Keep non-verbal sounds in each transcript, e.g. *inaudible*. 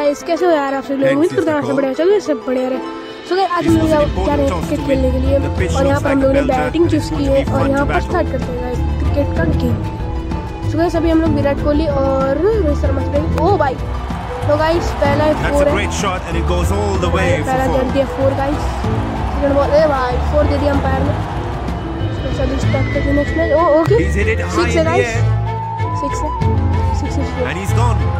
Guys कैसे हो यार आप सब लोग उम्मीद करता हूँ सब बढ़िया चलो सब बढ़िया रहे। सो गाइस आज हम लोग जा रहे हैं क्रिकेट खेलने के लिए और यहाँ पर हम लोगों ने बैटिंग चूज़ की है और यहाँ पर स्टार्ट करते हैं गाइस क्रिकेट का गेम सो गाइस अभी हम लोग विराट कोहली और रोहित शर्मा से ओ भाई तो गाइस पहला है। फोर है it goes all the way for पहला. कर दिया फोर गाइस सेकंड बॉल ए भाई फोर दे दिया अंपायर ने। साथ स्टार्ट करते नेक्स्ट मैच ओ ओके सिक्स है गाइस सिक्स है। सिक्स है and he's gone.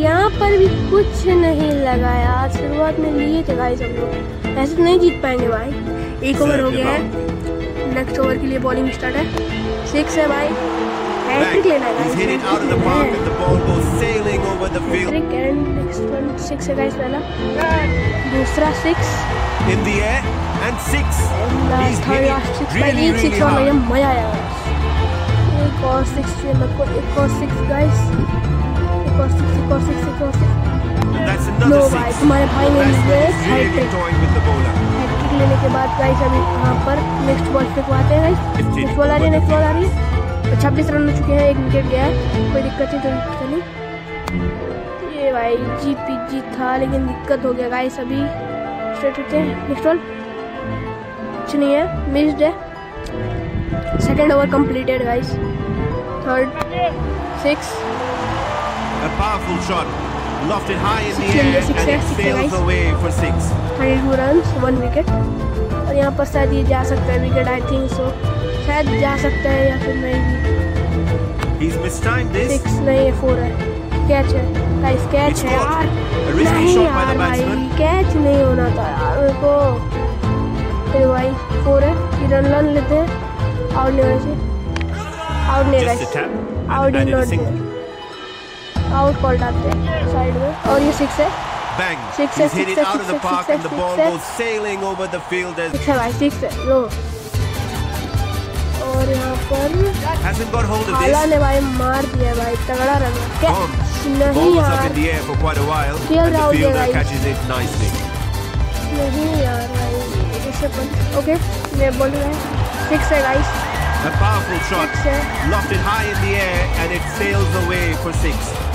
यहाँ पर भी कुछ नहीं लगा यार शुरुआत में लिए थे गाइस हम लोग। ऐसे तो नहीं जीत पाएँगे भाई। एक ओवर हो गया है। नेक्स्ट ओवर के लिए बॉलिंग स्टार्ट है। सिक्स है भाई। हैट्रिक लेना है. Hattrick and next one six है गाइस पहला। दूसरा six In the air and six. Third last six भाई। एक सिक्स और मज़ा आएगा एक और सिक्स मेरे को एक और सिक्स गाइस another भाई तुम्हारे भाई ने हैट्रिक लेने के बाद गाइस अभी यहाँ पर नेक्स्ट बॉल फेंकवाते हैं नेक्स्ट बॉल आ रही है नेक्स्ट बॉल आ रही है. तो छब्बीस रन हो चुके हैं एक विकेट गया है. कोई दिक्कत नहीं तो नहीं ये भाई जी पी जी था लेकिन दिक्कत हो गया गाइस अभी. स्ट्रेट होते हैं. नेक्स्ट बॉल कुछ नहीं है मिस्ड है. Second over completed guys third six A powerful shot. Lofted high in the air and it sails away for six. Thirty two run one wicket और यहाँ पर शायद ये जा सकता है विकेट आई थिंक सो शायद जा सकता है या फिर नहीं He's mistimed this. सिक्स नहीं है। फोर है। कैच है कैच It's है. यार। नहीं यार भाई. कैच नहीं होना था यार मेरे को। फिर भाई फोर है। फिर रन रन लेते हैं। आउट नहीं होना आउट नहीं tap out and, out call डालते हैं साइड में और ये सिक्स है Bang. Six He's है, hit it है, out six of the park six and the ball six goes sailing over the field as six है भाई है लो और यहाँ पर hasn't got hold of this. ने भाई मार दिया भाई तगड़ा रन है। नहीं was up in the air for quite a while and the fielder catches it nicely. नहीं यार भाई ऐसे पर ओके मैं बोल रहा हूँ सिक्स है guys A powerful shot. Lofted high in the air and it sails away for six.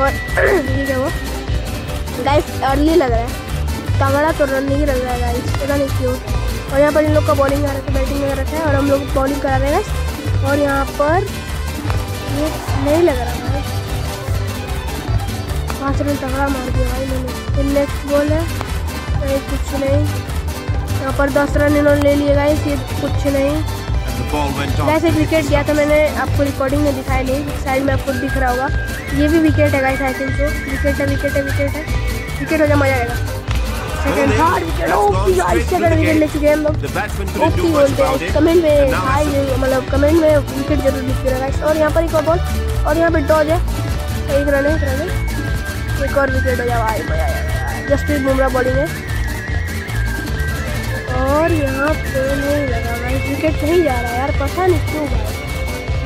और *clears throat* ये क्या हुआ? गाइस अर्ली लग रहा है। तगड़ा तो रन नहीं लग रहा है गाइस पता नहीं क्यों। और यहाँ पर इन लोग का बॉलिंग कर रखा है बैटिंग लगा रखा है, और हम लोग बॉलिंग करा रहे हैं और यहाँ पर ये नहीं लग रहा भाई पाँच रन तगड़ा मार दिया, भाई मैंने। फिर नेक्स्ट बॉल है। नहीं कुछ नहीं। यहाँ पर दस रन इन्होंने ले लिए गाइस ये कुछ नहीं। The विकेट गया था मैंने आपको रिकॉर्डिंग में दिखाया नहीं साइड में आपको दिख रहा होगा। ये भी विकेट है guys I think so wicket है विकेट है विकेट है। विकेट हो जाए मज़ा आएगा। Second third wicket oh guys second wicket ले चुके हैं हम लोग। The batsman couldn't ओके बोलते हैं कमेंट में मतलब कमेंट में विकेट ज़रूर लिख देना गाइस और यहाँ पर एक और बॉल और यहाँ पर डॉज है। एक रन है एक रन है। एक और विकेट हो जाए भाई मज़ा आएगा जसप्रीत बुमराह बॉलिंग है। और यहाँ पे विकेट कहीं जा रहा यार, पता नहीं क्यों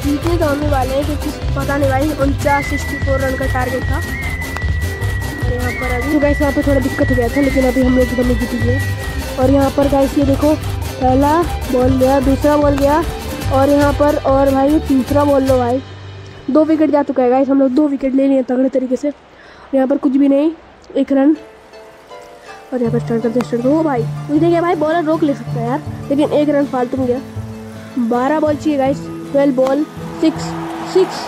जीते तो हम ही वाले हैं, क्योंकि पता नहीं भाई, उनचास सिक्सटी फोर रन का टारगेट था। और यहाँ पर अभी तो यहाँ पे थोड़ा दिक्कत हो गया था, लेकिन अभी हम लोग नहीं जीत गए और यहाँ पर गाइस ये देखो, पहला बॉल गया, दूसरा बॉल गया, और यहाँ पर और भाई, तीसरा बॉल लो भाई। दो विकेट जा चुका है गाइस हम लोग दो विकेट ले लिए तगड़े तरीके से। यहाँ पर कुछ भी नहीं, एक रन। और यहाँ पर स्टार्ट करते स्टार्ट ओ भाई मुझे देखिए भाई बॉलर रोक ले सकता है यार। लेकिन एक रन फालतू गया। बारह बॉल चाहिए guys twelve ball six six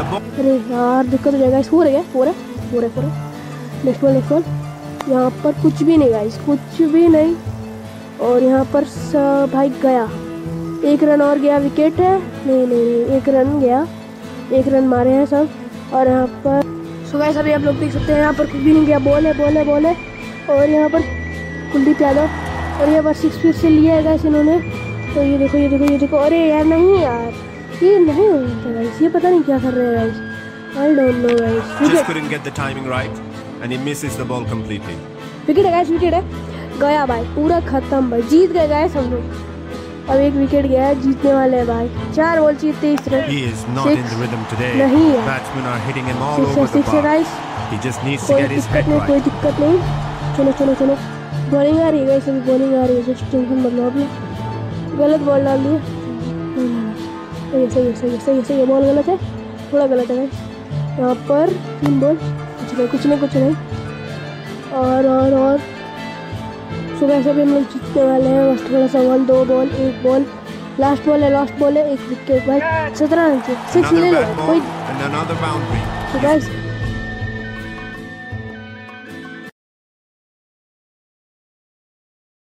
अरे यार, दिक्कत हो जाएगा इस हो रही है फोर है है फोर है नेक्स्ट बॉल नेक्स्ट बॉल यहाँ पर कुछ भी नहीं गाइस कुछ भी नहीं। और यहाँ पर भाई गया। एक रन और गया विकेट है। नहीं नहीं नहीं, एक रन गया। एक रन मारे हैं सब। और यहाँ पर सो गाइस अभी आप लोग देख सकते हैं, यहाँ पर कुछ भी नहीं गया। बॉल है बॉल है बॉल है। और यहाँ पर कुलदीप यादव। और यहाँ पर सिक्स फिर से लिया है गाइस इन्होंने। तो ये देखो ये देखो ये देखो। अरे यार नहीं यार। ये नहीं हो सकता गाइस ये पता नहीं क्या कर रहे हैं guys I don't know guys wicket couldn't get the timing right, and he misses the ball completely. Wicket है गाइस विकेट है। गया भाई पूरा खत्म भाई। जीत गए गाइस हम लोग। अब एक विकेट गया है जीतने वाले हैं भाई। चार बॉल जीतते तेईस रन. नहीं है। सिक्स है है. Guys He just needs to कोई दिक्कत नहीं कोई दिक्कत नहीं। चलो चलो चलो। बॉलिंग आ रही है गाइस अभी बॉलिंग आ रही है। सोचो टेंशन मत लो अभी गलत बॉल डाल दिया। सही है सही है सही है सही है सही है। बॉल गलत है थोड़ा गलत है यहाँ पर तीन बॉल कुछ नहीं कुछ नहीं कुछ नहीं। और और और। सुबह से भी हम लोग जीतने वाले हैं। फ़र्स्ट वाला सवाल दो बॉल एक बॉल लास्ट बॉल है लास्ट बॉल है एक विकेट भाई सत्रह रन से सिक्स ले लो bad ball कोई